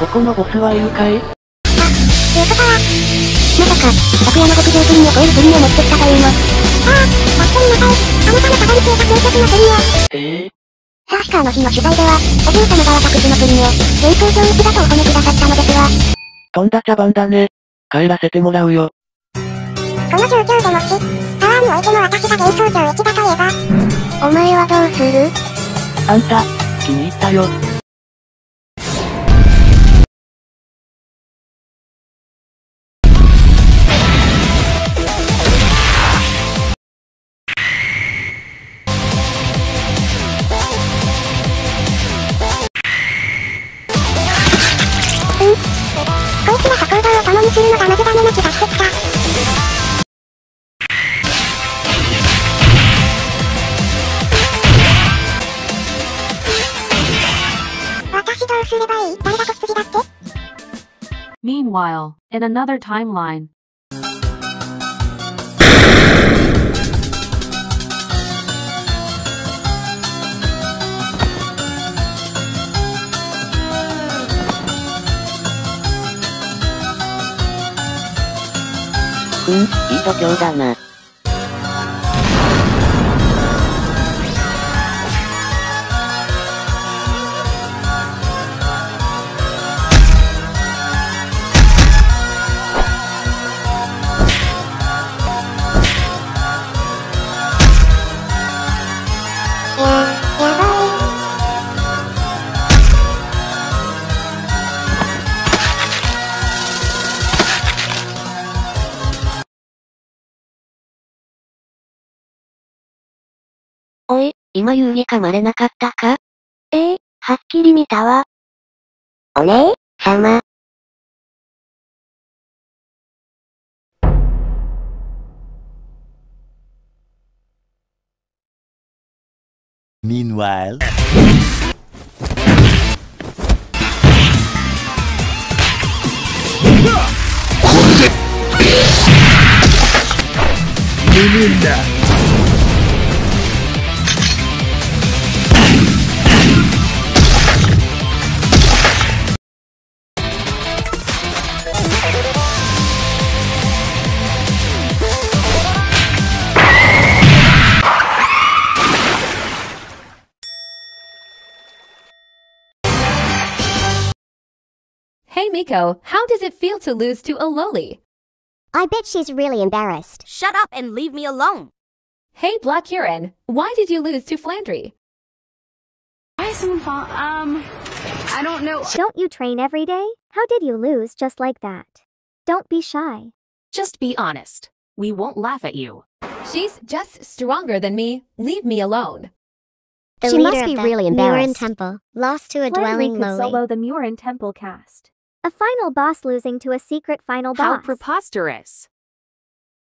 このボスはいるかいまさか、楽屋の極上プリンを超えるプリンを持ってきたというの。ああ、待ってみなさい。あなたのたどり着いた究極のプリンを。え？えサースカーの日の取材では、お嬢様が私のプリンを、天空上一だとお褒めくださったのですわ。とんだ茶番だね。帰らせてもらうよ。この状況でもし、パワーにおいての私が幻想上一だといえば、お前はどうする？あんた、気に入ったよ。するのがまずダメな気がしてきた。私どうすればいい誰がと羊だって Meanwhile, in another timeline, ん、いい度胸だな。今遊戯噛まれなかったか？ええはっきり見たわ。お姉様。Meanwhile, 'Hey Miko, how does it feel to lose to a loli? I bet she's really embarrassed. Shut up and leave me alone. Hey Black Huron, why did you lose to Flandry? Um, I don't know. Don't you train every day? How did you lose just like that? Don't be shy. just be honest. We won't laugh at you. She's just stronger than me. Leave me alone. she must be really embarrassed. Temple, lost to a Flandry dwelling could lowly. solo the Murin Temple cast. A final boss losing to a secret final boss. How preposterous.